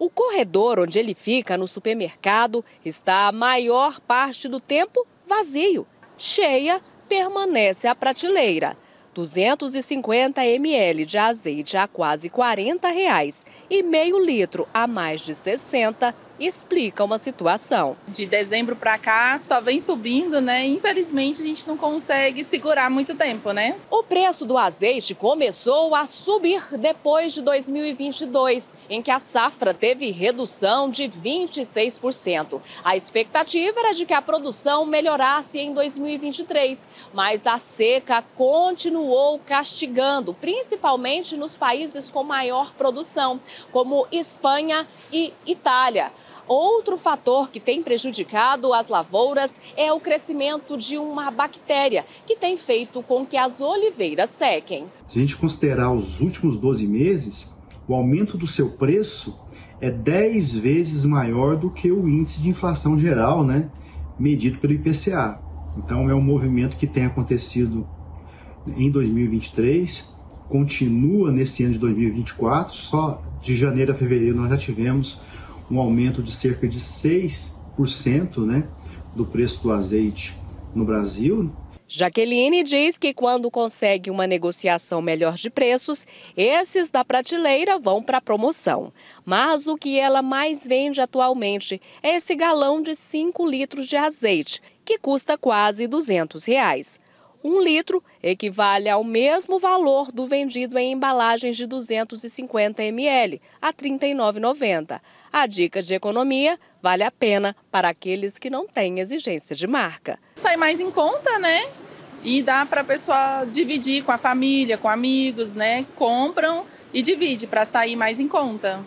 O corredor onde ele fica no supermercado está a maior parte do tempo vazio. Cheia, permanece a prateleira. 250 ml de azeite a quase 40 reais e meio litro a mais de 60 explica uma situação. De dezembro para cá só vem subindo, né? Infelizmente a gente não consegue segurar muito tempo, né? O preço do azeite começou a subir depois de 2022, em que a safra teve redução de 26%. A expectativa era de que a produção melhorasse em 2023, mas a seca continuou castigando, principalmente nos países com maior produção, como Espanha e Itália. Outro fator que tem prejudicado as lavouras é o crescimento de uma bactéria que tem feito com que as oliveiras sequem. Se a gente considerar os últimos 12 meses, o aumento do seu preço é 10 vezes maior do que o índice de inflação geral, né, medido pelo IPCA. Então é um movimento que tem acontecido em 2023, continua nesse ano de 2024, só de janeiro a fevereiro nós já tivemos um aumento de cerca de 6% né, do preço do azeite no Brasil. Jaqueline diz que quando consegue uma negociação melhor de preços, esses da prateleira vão para promoção. Mas o que ela mais vende atualmente é esse galão de 5 litros de azeite, que custa quase 200 reais. Um litro equivale ao mesmo valor do vendido em embalagens de 250 ml, a R$ 39,90. A dica de economia vale a pena para aqueles que não têm exigência de marca. Sai mais em conta, né? E dá para a pessoa dividir com a família, com amigos, né? Compram e divide para sair mais em conta.